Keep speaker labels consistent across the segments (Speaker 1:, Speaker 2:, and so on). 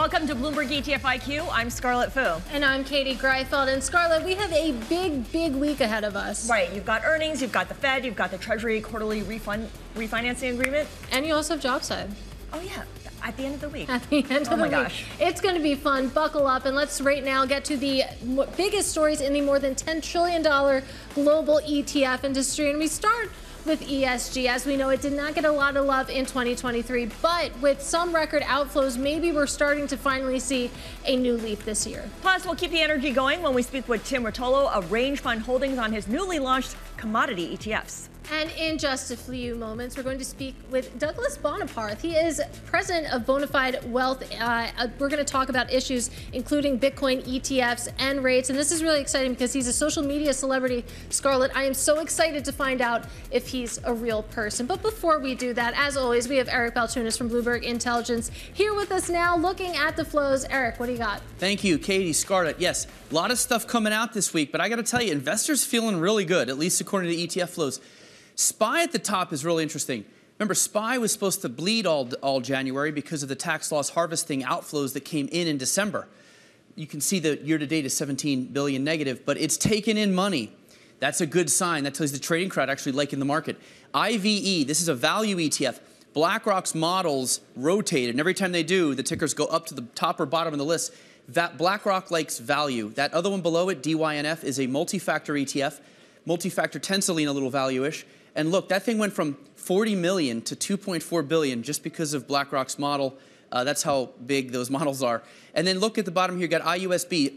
Speaker 1: Welcome to Bloomberg ETF IQ. I'm Scarlet Fu.
Speaker 2: And I'm Katie Greifeld. And Scarlet, we have a big, big week ahead of us.
Speaker 1: Right. You've got earnings, you've got the Fed, you've got the Treasury quarterly refund refinancing agreement.
Speaker 2: And you also have JobSide.
Speaker 1: Oh, yeah. At the end of the week.
Speaker 2: At the end
Speaker 1: oh
Speaker 2: of the
Speaker 1: week.
Speaker 2: Oh my gosh. It's going to be fun. Buckle up. And let's right now get to the biggest stories in the more than $10 trillion global ETF industry. And we start with ESG. As we know, it did not get a lot of love in 2023, but with some record outflows, maybe we're starting to finally see a new leaf this year.
Speaker 1: Plus, we'll keep the energy going when we speak with Tim Rotolo of Range Fund Holdings on his newly launched commodity ETFs.
Speaker 2: And in just a few moments, we're going to speak with Douglas Boneparth. He is president of Bone Fide Wealth. Uh, uh, we're going to talk about issues including Bitcoin ETFs and rates. And this is really exciting because he's a social media celebrity, Scarlet, I am so excited to find out if he's a real person. But before we do that, as always, we have Eric Balchunas from Bloomberg Intelligence here with us now, looking at the flows. Eric, what do you got?
Speaker 3: Thank you, Katie, Scarlet. Yes, a lot of stuff coming out this week, but I got to tell you, investors feeling really good, at least according to ETF flows. SPY at the top is really interesting. Remember, SPY was supposed to bleed all, all January because of the tax loss harvesting outflows that came in in December. You can see the year to date is 17 billion negative, but it's taken in money. That's a good sign. That tells you the trading crowd actually liking the market. IVE, this is a value ETF. BlackRock's models rotate, and every time they do, the tickers go up to the top or bottom of the list. That BlackRock likes value. That other one below it, DYNF, is a multi-factor ETF. Multi-factor tends a little value-ish. And look, that thing went from 40 million to 2.4 billion just because of BlackRock's model. Uh, that's how big those models are. And then look at the bottom here, you got IUSB.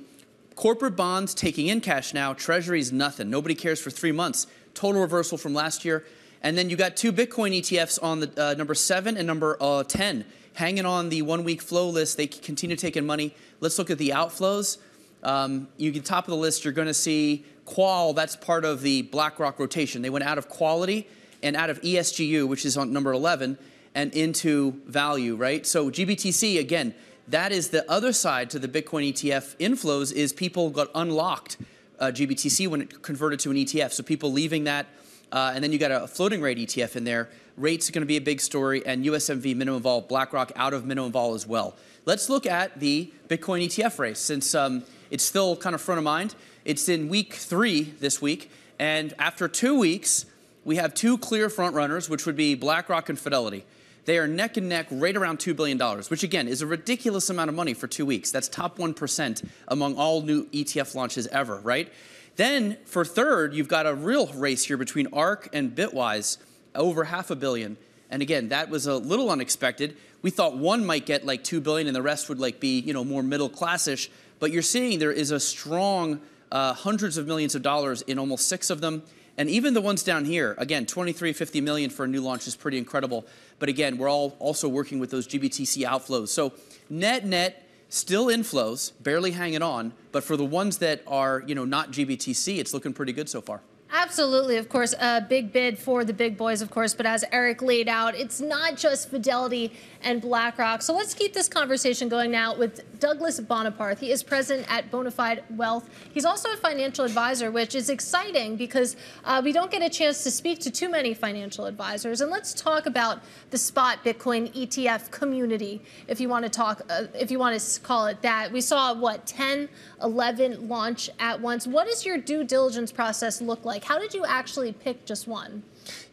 Speaker 3: Corporate bonds taking in cash now, treasuries nothing. Nobody cares for three months. Total reversal from last year. And then you got two Bitcoin ETFs on the uh, number seven and number uh, 10 hanging on the one week flow list. They continue taking money. Let's look at the outflows. Um, you get top of the list, you're going to see QUAL, that's part of the BlackRock rotation. They went out of quality and out of ESGU, which is on number 11, and into value, right? So GBTC, again, that is the other side to the Bitcoin ETF inflows is people got unlocked uh, GBTC when it converted to an ETF. So people leaving that, uh, and then you got a floating rate ETF in there. Rates are going to be a big story, and USMV minimum vol, BlackRock out of minimum vol as well. Let's look at the Bitcoin ETF race since um, it's still kind of front of mind. It's in week three this week, and after two weeks, we have two clear front runners, which would be BlackRock and Fidelity. They are neck and neck right around $2 billion, which again is a ridiculous amount of money for two weeks. That's top 1% among all new ETF launches ever, right? Then for third, you've got a real race here between ARK and Bitwise, over half a billion. And again, that was a little unexpected. We thought one might get like 2 billion and the rest would like be, you know, more middle classish. But you're seeing there is a strong uh, hundreds of millions of dollars in almost six of them. And even the ones down here, again, 23, 50 million for a new launch is pretty incredible. But again, we're all also working with those GBTC outflows. So net net, still inflows, barely hanging on. But for the ones that are, you know, not GBTC, it's looking pretty good so far.
Speaker 2: Absolutely, of course, a big bid for the big boys, of course. But as Eric laid out, it's not just Fidelity and BlackRock. So let's keep this conversation going now with Douglas Boneparth. He is president at Bone Fide Wealth. He's also a financial advisor, which is exciting because uh, we don't get a chance to speak to too many financial advisors. And let's talk about the spot Bitcoin ETF community, if you want to talk, uh, if you want to call it that. We saw what 10, 11 launch at once. What does your due diligence process look like? How did you actually pick just one?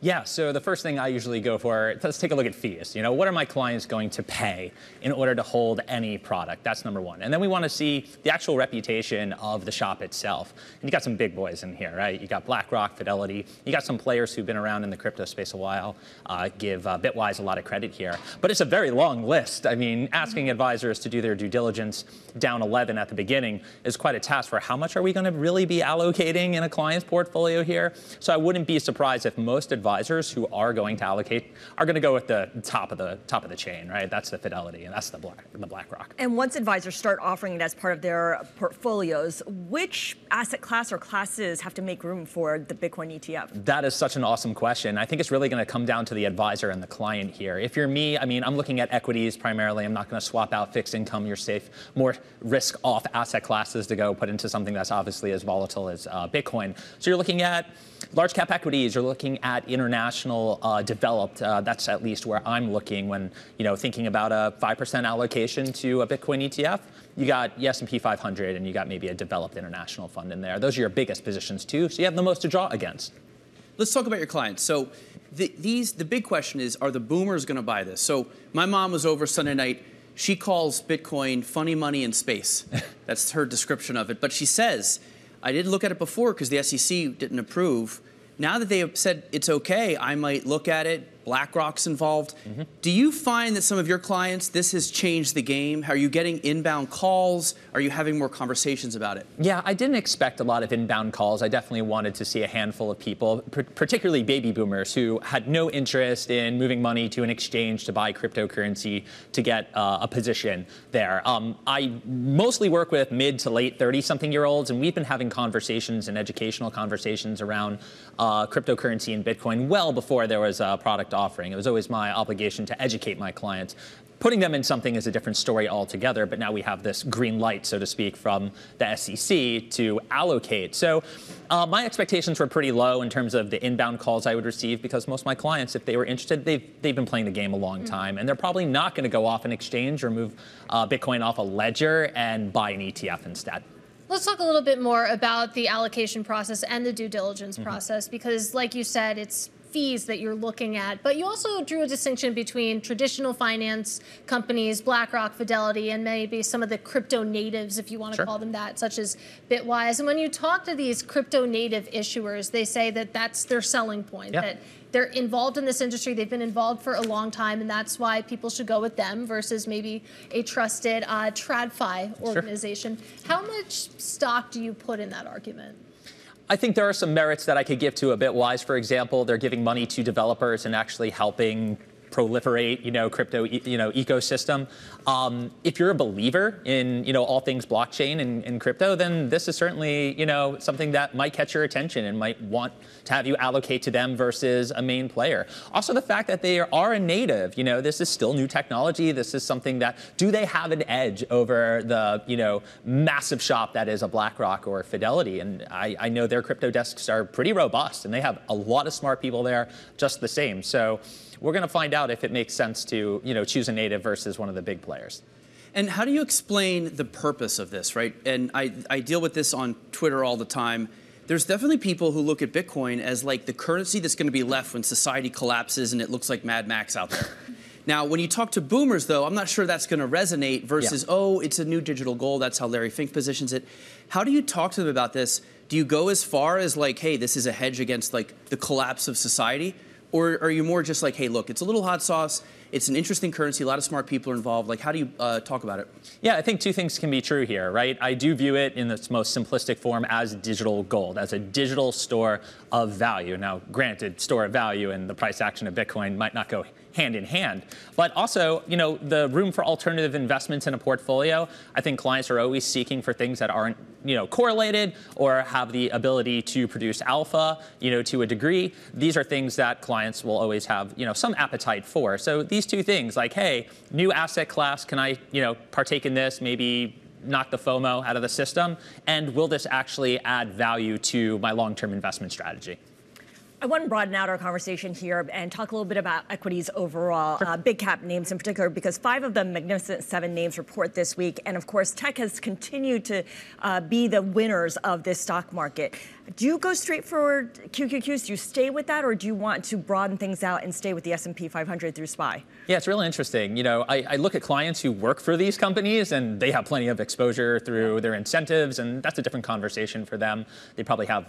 Speaker 4: Yeah, so the first thing I usually go for, let's take a look at fees. You know, what are my clients going to pay in order to hold any product? That's number one. And then we want to see the actual reputation of the shop itself. And you got some big boys in here, right? You got BlackRock, Fidelity. You got some players who've been around in the crypto space a while. Uh, give uh, Bitwise a lot of credit here. But it's a very long list. I mean, asking advisors to do their due diligence down 11 at the beginning is quite a task for how much are we going to really be allocating in a client's portfolio here? So I wouldn't be surprised if most advisors advisors who are going to allocate are going to go with the top of the top of the chain, right? That's the Fidelity and that's the Black the BlackRock.
Speaker 1: And once advisors start offering it as part of their portfolios, which asset class or classes have to make room for the Bitcoin ETF?
Speaker 4: That is such an awesome question. I think it's really going to come down to the advisor and the client here. If you're me, I mean, I'm looking at equities primarily. I'm not going to swap out fixed income. You're safe, more risk off asset classes to go put into something that's obviously as volatile as uh, Bitcoin. So you're looking at large cap equities. You're looking at international uh, developed, uh, that's at least where I'm looking when you know thinking about a five percent allocation to a Bitcoin ETF. You got the S&P 500, and you got maybe a developed international fund in there. Those are your biggest positions too, so you have the most to draw against.
Speaker 3: Let's talk about your clients. So, the, these the big question is: Are the boomers going to buy this? So, my mom was over Sunday night. She calls Bitcoin funny money in space. That's her description of it. But she says, I didn't look at it before because the SEC didn't approve. Now that they have said it's okay, I might look at it. BlackRock's involved. Mm-hmm. Do you find that some of your clients, this has changed the game? Are you getting inbound calls? Are you having more conversations about it?
Speaker 4: Yeah, I didn't expect a lot of inbound calls. I definitely wanted to see a handful of people, particularly baby boomers, who had no interest in moving money to an exchange to buy cryptocurrency to get uh, a position there. Um, I mostly work with mid to late 30 something year olds, and we've been having conversations and educational conversations around uh, cryptocurrency and Bitcoin well before there was a product offering. It was always my obligation to educate my clients. Putting them in something is a different story altogether, but now we have this green light, so to speak, from the SEC to allocate. So uh, my expectations were pretty low in terms of the inbound calls I would receive because most of my clients, if they were interested, they've, they've been playing the game a long mm-hmm. time, and they're probably not going to go off an exchange or move uh, Bitcoin off a ledger and buy an ETF instead.
Speaker 2: Let's talk a little bit more about the allocation process and the due diligence mm-hmm. process because, like you said, it's fees that you're looking at. But you also drew a distinction between traditional finance companies, BlackRock, Fidelity, and maybe some of the crypto natives, if you want to sure. call them that, such as Bitwise. And when you talk to these crypto native issuers, they say that that's their selling point. That they're involved in this industry. They've been involved for a long time, and that's why people should go with them versus maybe a trusted uh, TradFi organization. Sure. How much stock do you put in that argument?
Speaker 4: I think there are some merits that I could give to a Bitwise, for example. They're giving money to developers and actually helping proliferate, you know, crypto, you know, ecosystem. Um, if you're a believer in, you know, all things blockchain and, and, crypto, then this is certainly, you know, something that might catch your attention and might want to have you allocate to them versus a main player. Also, the fact that they are a native, you know, this is still new technology. This is something that do they have an edge over the, you know, massive shop that is a BlackRock or Fidelity? And I, I know their crypto desks are pretty robust, and they have a lot of smart people there, just the same. So we're going to find out if it makes sense to you know choose a native versus one of the big players.
Speaker 3: And how do you explain the purpose of this, right? And I, I deal with this on Twitter all the time. There's definitely people who look at Bitcoin as like the currency that's going to be left when society collapses and it looks like Mad Max out there. now, when you talk to boomers, though, I'm not sure that's going to resonate versus, yeah. oh, it's a new digital gold. That's how Larry Fink positions it. How do you talk to them about this? Do you go as far as like, hey, this is a hedge against like the collapse of society? Or are you more just like, hey, look, it's a little hot sauce. It's an interesting currency. A lot of smart people are involved. Like, how do you uh, talk about it?
Speaker 4: Yeah, I think two things can be true here, right? I do view it in its most simplistic form as digital gold, as a digital store of value. Now, granted, store of value and the price action of Bitcoin might not go hand in hand. But also, you know, the room for alternative investments in a portfolio, I think clients are always seeking for things that aren't, you know, correlated or have the ability to produce alpha, you know, to a degree. These are things that clients will always have, you know, some appetite for. So these two things, like, hey, new asset class, can I, you know, partake in this? Maybe knock the FOMO out of the system? And will this actually add value to my long-term investment strategy?
Speaker 1: I want to broaden out our conversation here and talk a little bit about equities overall, sure. uh, big cap names in particular, because five of the Magnificent Seven names report this week. And of course, tech has continued to uh, be the winners of this stock market. Do you go straight for QQQs? Do you stay with that, or do you want to broaden things out and stay with the S&P 500 through SPY?
Speaker 4: Yeah, it's really interesting. You know, I, I look at clients who work for these companies, and they have plenty of exposure through their incentives, and that's a different conversation for them. They probably have,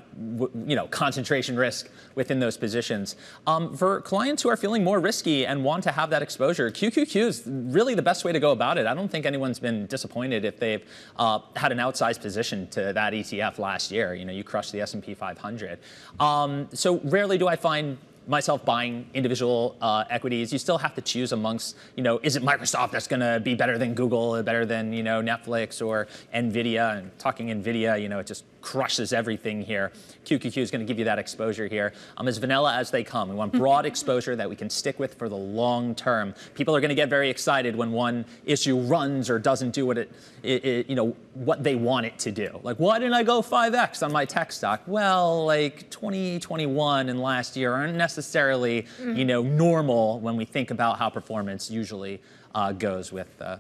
Speaker 4: you know, concentration risk within those positions. Um, for clients who are feeling more risky and want to have that exposure, QQQ is really the best way to go about it. I don't think anyone's been disappointed if they've uh, had an outsized position to that ETF last year. You know, you crushed the S&P 500. Um, so rarely do I find myself buying individual uh, equities, you still have to choose amongst, you know, is it Microsoft that's going to be better than Google, better than, you know, Netflix or Nvidia? And talking Nvidia, you know, it just crushes everything here. QQQ is going to give you that exposure here. Um, as vanilla as they come. We want broad exposure that we can stick with for the long term. People are going to get very excited when one issue runs or doesn't do what it, it, it, you know, what they want it to do. Like, why didn't I go 5x on my tech stock? Well, like 2021 and last year aren't necessarily, mm-hmm. you know, normal when we think about how performance usually uh, goes with uh,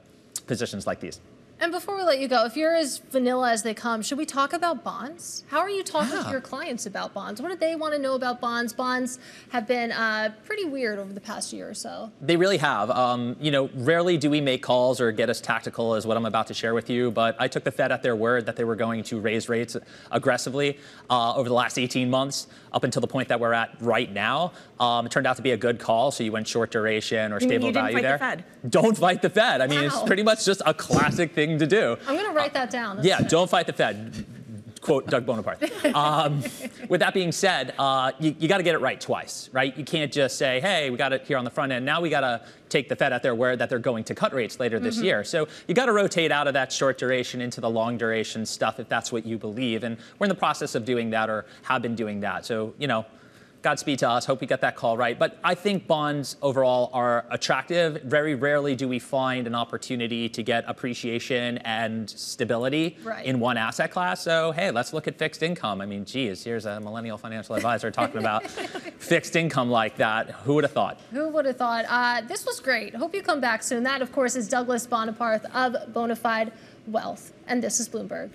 Speaker 4: positions like these.
Speaker 2: And before we let you go, if you're as vanilla as they come, should we talk about bonds? How are you talking yeah. to your clients about bonds? What do they want to know about bonds? Bonds have been uh, pretty weird over the past year or so.
Speaker 4: They really have. Um, you know, rarely do we make calls or get as tactical as what I'm about to share with you, but I took the Fed at their word that they were going to raise rates aggressively uh, over the last 18 months up until the point that we're at right now. Um, it turned out to be a good call, so you went short duration or stable
Speaker 1: you
Speaker 4: value
Speaker 1: there.
Speaker 4: The don't fight the Fed. I mean, it's pretty much just a classic thing to do.
Speaker 2: I'm going to write that down.
Speaker 4: That's yeah, don't fight the Fed. Quote Doug Boneparth. Um, with that being said, uh, you, you got to get it right twice, right? You can't just say, hey, we got it here on the front end. Now we got to take the Fed at their word that they're going to cut rates later this mm-hmm. year. So you got to rotate out of that short duration into the long duration stuff if that's what you believe. And we're in the process of doing that or have been doing that. So, you know, Godspeed to us. Hope we get that call right. But I think bonds overall are attractive. Very rarely do we find an opportunity to get appreciation and stability
Speaker 2: right.
Speaker 4: in one asset class. So, hey, let's look at fixed income. I mean, geez, here's a millennial financial advisor talking about fixed income like that. Who would have thought?
Speaker 2: Who would have thought? Uh, this was great. Hope you come back soon. That, of course, is Douglas Boneparth of Bone Fide Wealth. And this is Bloomberg.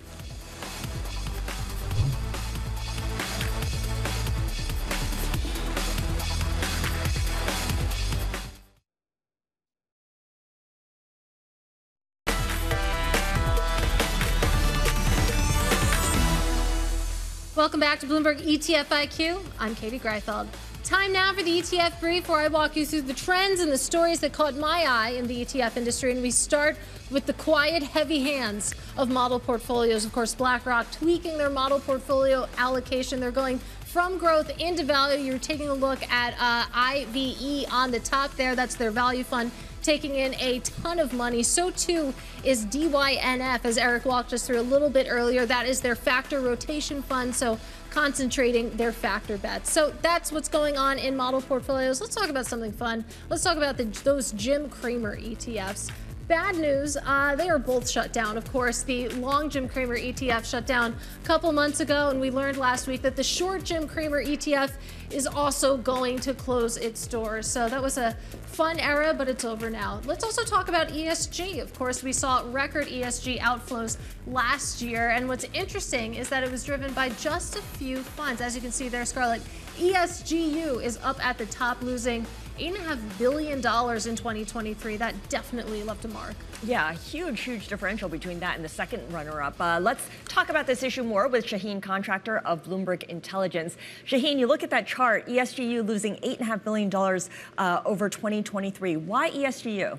Speaker 2: Welcome back to Bloomberg ETF IQ. I'm Katie Greifeld. Time now for the ETF brief, where I walk you through the trends and the stories that caught my eye in the ETF industry. And we start with the quiet, heavy hands of model portfolios. Of course, BlackRock tweaking their model portfolio allocation. They're going from growth into value. You're taking a look at uh, IVE on the top there. That's their value fund taking in a ton of money. So too is DYNF, as Eric walked us through a little bit earlier. That is their factor rotation fund. So concentrating their factor bets. So that's what's going on in model portfolios. Let's talk about something fun. Let's talk about the, those Jim Cramer ETFs. Bad news, uh, they are both shut down. Of course, the long Jim Cramer ETF shut down a couple months ago, and we learned last week that the short Jim Cramer ETF is also going to close its doors. So that was a fun era, but it's over now. Let's also talk about ESG. Of course, we saw record ESG outflows last year, and what's interesting is that it was driven by just a few funds. As you can see there, Scarlet, ESGU is up at the top, losing $8.5 billion in 2023. That definitely left a mark.
Speaker 1: Yeah, huge, huge differential between that and the second runner up. Uh, let's talk about this issue more with Shaheen Contractor of Bloomberg Intelligence. Shaheen, you look at that chart, ESGU losing $8.5 billion uh, over 2023. Why ESGU?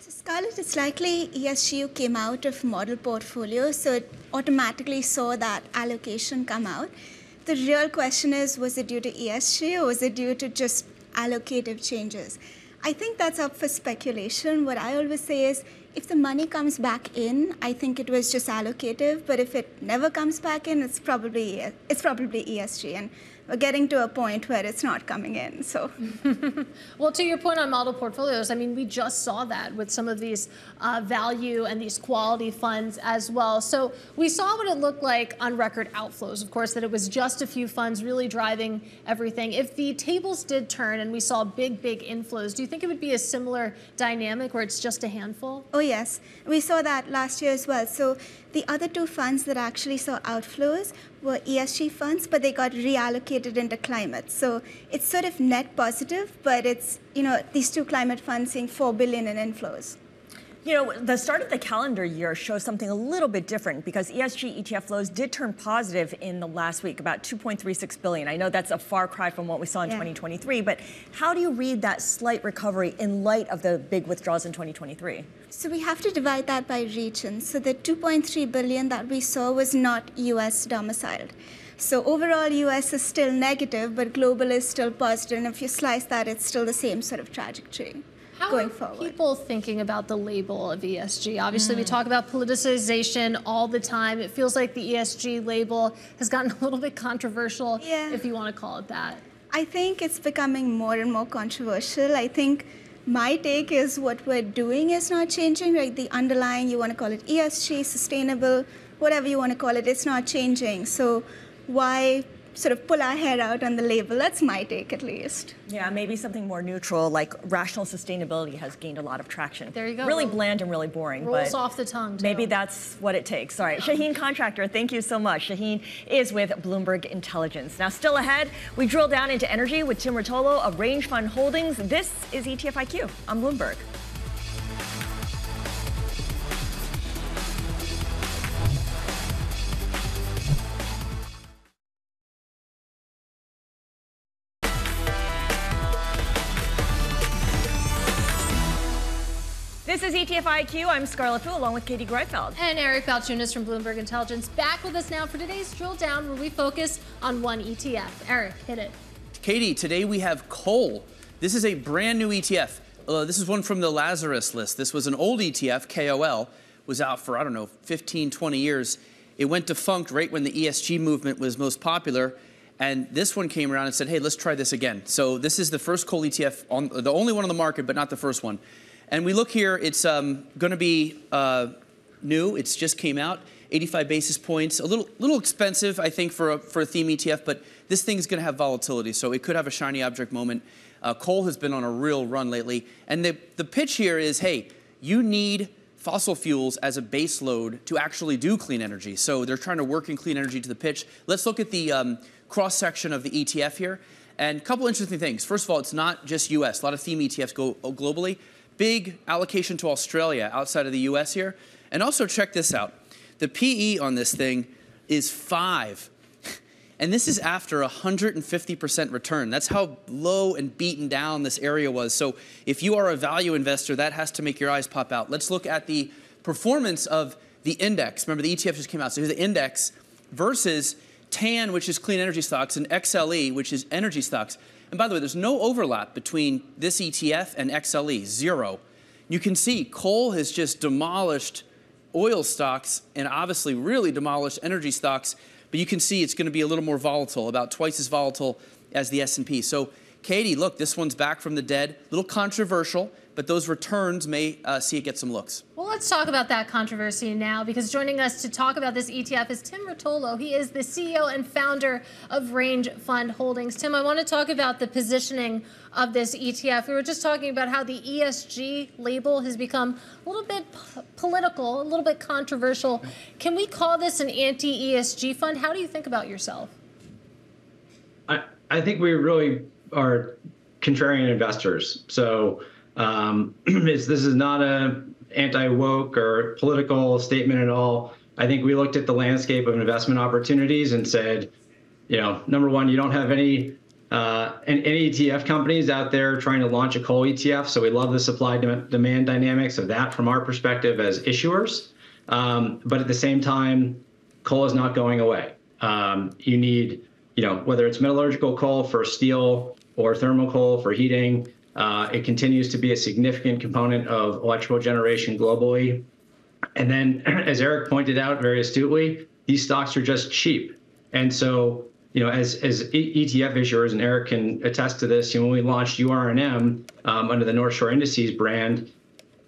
Speaker 5: So Scarlet, it's likely ESGU came out of model portfolio, so it automatically saw that allocation come out. The real question is was it due to ESG or was it due to just allocative changes. I think that's up for speculation. What I always say is if the money comes back in, I think it was just allocative, but if it never comes back in, it's probably it's probably ESG. And we're getting to a point where it's not coming in. So,
Speaker 2: well, to your point on model portfolios, I mean, we just saw that with some of these uh, value and these quality funds as well. So we saw what it looked like on record outflows. Of course, that it was just a few funds really driving everything. If the tables did turn and we saw big, big inflows, do you think it would be a similar dynamic where it's just a handful?
Speaker 5: Oh yes, we saw that last year as well. So the other two funds that actually saw outflows were ESG funds, but they got reallocated into climate. So it's sort of net positive, but it's, you know, these two climate funds seeing 4 billion in inflows.
Speaker 1: You know, the start of the calendar year shows something a little bit different because ESG ETF flows did turn positive in the last week, about 2.36 billion. I know that's a far cry from what we saw in yeah. 2023, but how do you read that slight recovery in light of the big withdrawals in 2023?
Speaker 5: So we have to divide that by region. So the 2.3 billion that we saw was not US domiciled. So overall, US is still negative, but global is still positive. And if you slice that, it's still the same sort of trajectory.
Speaker 2: How
Speaker 5: going
Speaker 2: are
Speaker 5: forward.
Speaker 2: people thinking about the label of ESG? Obviously, we hmm. talk about politicization all the time. It feels like the ESG label has gotten a little bit controversial,
Speaker 5: Yeah.
Speaker 2: if you want to call it that.
Speaker 5: I think it's becoming more and more controversial. I think my take is what we're doing is not changing, right? The underlying, you want to call it ESG, sustainable, whatever you want to call it, it's not changing. So why sort of pull our hair out on the label? That's my take, at least.
Speaker 1: Yeah, maybe something more neutral, like rational sustainability has gained a lot of traction.
Speaker 2: There you go.
Speaker 1: Really bland and really boring.
Speaker 2: Rolls
Speaker 1: but
Speaker 2: off the tongue, too.
Speaker 1: Maybe that's what it takes. All right, Shaheen Contractor, thank you so much. Shaheen is with Bloomberg Intelligence. Now, still ahead, we drill down into energy with Tim Rotolo of Range Fund Holdings. This is E ETF IQ on Bloomberg. Is ETF IQ. I'm Scarlet Fu along with Katie Greifeld.
Speaker 2: And Eric Balchunas from Bloomberg Intelligence back with us now for today's drill down where we focus on one ETF. Eric, hit it.
Speaker 3: Katie, today we have coal. This is a brand new ETF. Uh, this is one from the Lazarus list. This was an old E ETF, KOL, was out for, I don't know, 15, 20 years. It went defunct right when the ESG movement was most popular. And this one came around and said, hey, let's try this again. So this is the first coal ETF, on, the only one on the market, but not the first one. And we look here, it's um, going to be uh, new. It's just came out, 85 basis points. A little, little expensive, I think, for a, for a theme ETF, but this thing is going to have volatility, so it could have a shiny object moment. Uh, coal has been on a real run lately, and the, the pitch here is, hey, you need fossil fuels as a base load to actually do clean energy. So they're trying to work in clean energy to the pitch. Let's look at the um, cross section of the ETF here. And a couple interesting things. First of all, it's not just US. A lot of theme ETFs go globally. Big allocation to Australia outside of the US here. And also, check this out the PE on this thing is five. And this is after a 150% return. That's how low and beaten down this area was. So if you are a value investor, that has to make your eyes pop out. Let's look at the performance of the index. Remember, the ETF just came out. So here's the index versus TAN, which is clean energy stocks, and XLE, which is energy stocks. And by the way, there's no overlap between this ETF and XLE, zero. You can see coal has just demolished oil stocks and obviously really demolished energy stocks but you can see it's going to be a little more volatile about twice as volatile as the s&p so katie look this one's back from the dead. A little controversial but those returns may uh, see it get some looks
Speaker 2: Well, let's talk about that controversy now because joining us to talk about this ETF is Tim Rotolo. He is the CEO and founder of Range Fund Holdings. Tim, I want to talk about the positioning of this ETF. We were just talking about how the ESG label has become a little bit p- political, a little bit controversial. Can we call this an anti ESG fund? How do you think about yourself?
Speaker 6: I, I think we really are contrarian investors. So um, it's, this is not a anti-woke or political statement at all. I think we looked at the landscape of investment opportunities and said, you know, number one, you don't have any uh, any ETF companies out there trying to launch a coal ETF. So we love the supply dem- demand dynamics of that from our perspective as issuers. Um, but at the same time, coal is not going away. Um, you need, you know, whether it's metallurgical coal for steel or thermal coal for heating, it continues to be a significant component of electrical generation globally. And then, as Eric pointed out very astutely, these stocks are just cheap. And so, you know, as, as ETF issuers, and Eric can attest to this, you know, when we launched URNM um, under the North Shore Indices brand,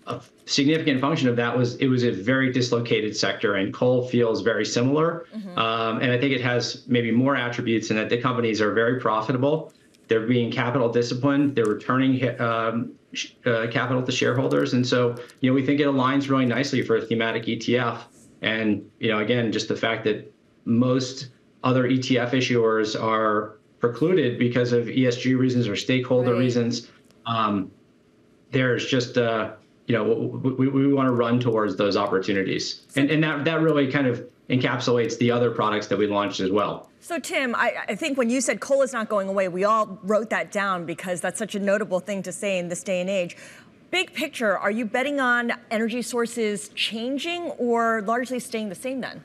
Speaker 6: a significant function of that was it was a very dislocated sector, and coal feels very similar. Um, and I think it has maybe more attributes in that the companies are very profitable. They're being capital disciplined. They're returning um, uh, capital to shareholders, and so you know we think it aligns really nicely for a thematic ETF. And you know, again, just the fact that most other ETF issuers are precluded because of ESG reasons or stakeholder
Speaker 1: Right.
Speaker 6: reasons. Um, there's just uh, you know we, we want to run towards those opportunities and and that that really kind of encapsulates the other products that we launched as well
Speaker 1: So, Tim, I, I think when you said coal is not going away, we all wrote that down because that's such a notable thing to say in this day and age. Big picture, are you betting on energy sources changing or largely staying the same then?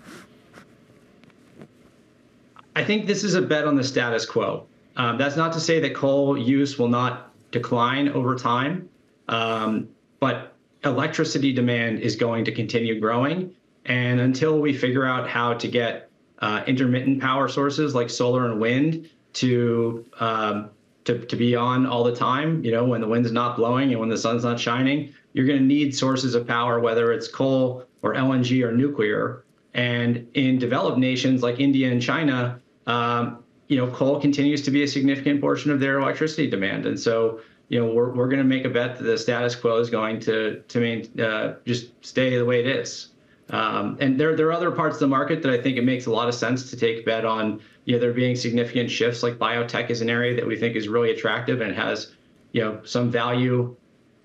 Speaker 6: i think this is a bet on the status quo um, that's not to say that coal use will not decline over time Um, but electricity demand is going to continue growing. And until we figure out how to get uh, intermittent power sources like solar and wind to, um, to to be on all the time, you know, when the wind's not blowing and when the sun's not shining, you're going to need sources of power, whether it's coal or LNG or nuclear. And in developed nations like India and China, um, you know, coal continues to be a significant portion of their electricity demand. And so, you know, we're, we're going to make a bet that the status quo is going to to main, uh, just stay the way it is. Um, and there, there are other parts of the market that I think it makes a lot of sense to take bet on. You know, there being significant shifts, like biotech is an area that we think is really attractive and has, you know, some value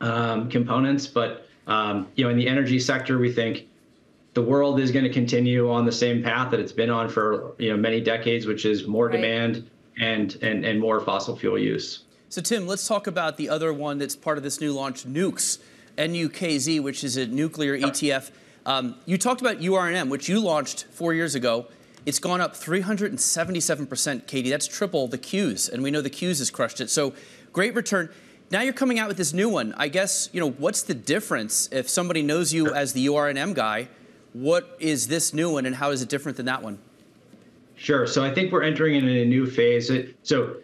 Speaker 6: um, components. But um, you know, in the energy sector, we think the world is going to continue on the same path that it's been on for you know many decades, which is more
Speaker 2: Right.
Speaker 6: demand and and and more fossil fuel use.
Speaker 3: So, Tim, let's talk about the other one that's part of this new launch, Nukes, N-U-K-Z, which is a nuclear ETF. Um, you talked about URNM, which you launched four years ago. It's gone up 377%, Katie. That's triple the Qs, and we know the Qs has crushed it. So, great return. Now you're coming out with this new one. I guess, you know, what's the difference if somebody knows you as the URNM guy? What is this new one, and how is it different than that one?
Speaker 6: Sure. So I think we're entering in a new phase. So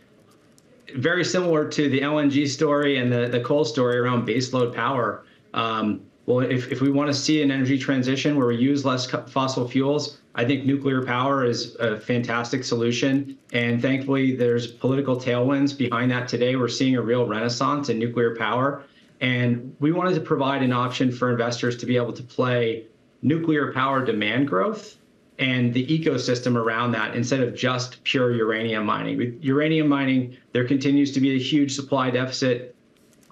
Speaker 6: very similar to the LNG story and the, the coal story around baseload power. Um, well, if, if we want to see an energy transition where we use less fossil fuels, I think nuclear power is a fantastic solution. And thankfully, there's political tailwinds behind that today. We're seeing a real renaissance in nuclear power. And we wanted to provide an option for investors to be able to play nuclear power demand growth and the ecosystem around that instead of just pure uranium mining. With uranium mining, there continues to be a huge supply deficit.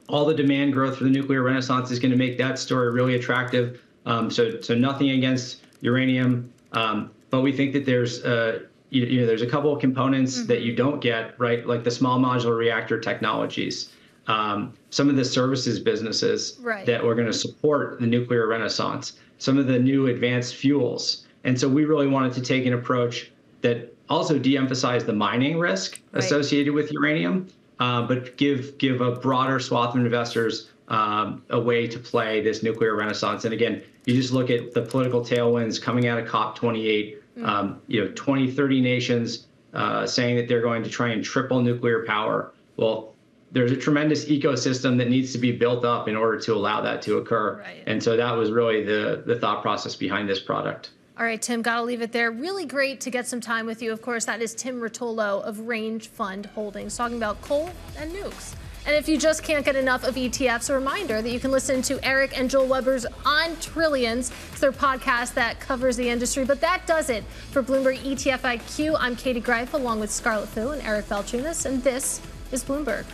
Speaker 6: All the demand growth for the nuclear renaissance is going to make that story really attractive. Um, so, so nothing against uranium, um, but we think that there's uh, you, you know there's a couple of components that you don't get right, like the small modular reactor technologies. Um, some of the services businesses
Speaker 2: Right.
Speaker 6: that we're going to support the nuclear renaissance, some of the new advanced fuels. And so we really wanted to take an approach that also de-emphasized the mining risk
Speaker 2: Right.
Speaker 6: associated with uranium, uh, but give give a broader swath of investors um, a way to play this nuclear renaissance. And again, you just look at the political tailwinds coming out of COP28. Um, you know, 20, 30 nations uh, saying that they're going to try and triple nuclear power. Well, there's a tremendous ecosystem that needs to be built up in order to allow that to occur.
Speaker 2: Right.
Speaker 6: And so that was really the the thought process behind this product.
Speaker 2: All right, Tim, gotta leave it there. Really great to get some time with you. Of course, that is Tim Rotolo of Range Fund Holdings talking about coal and nukes. And if you just can't get enough of ETFs, a reminder that you can listen to Eric and Joel Weber's On Trillions. It's their podcast that covers the industry. But that does it for Bloomberg ETF IQ. I'm Katie Greif along with Scarlet Fu and Eric Balchunas, and this is Bloomberg.